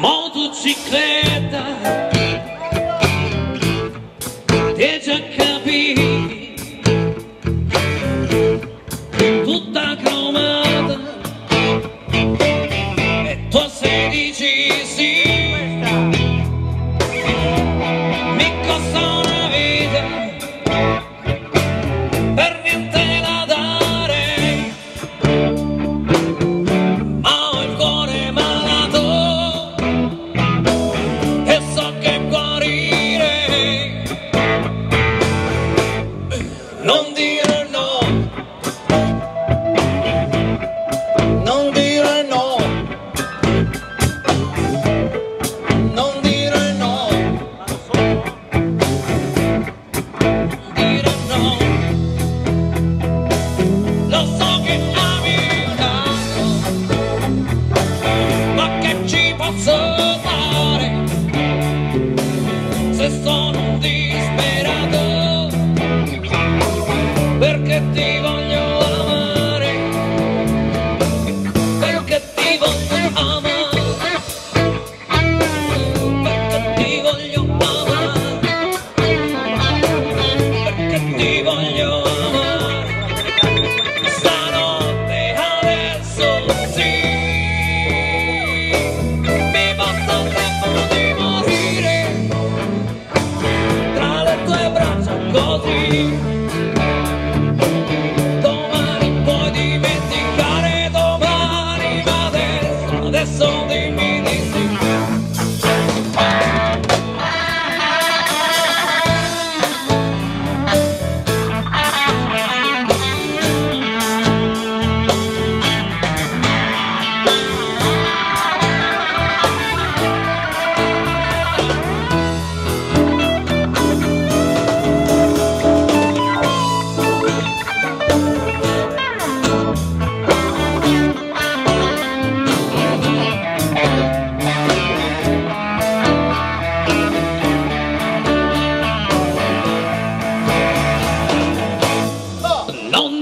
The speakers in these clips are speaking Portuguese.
Mão de perché ti voglio amare, perché ti voglio amare.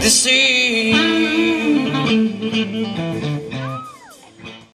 deceive.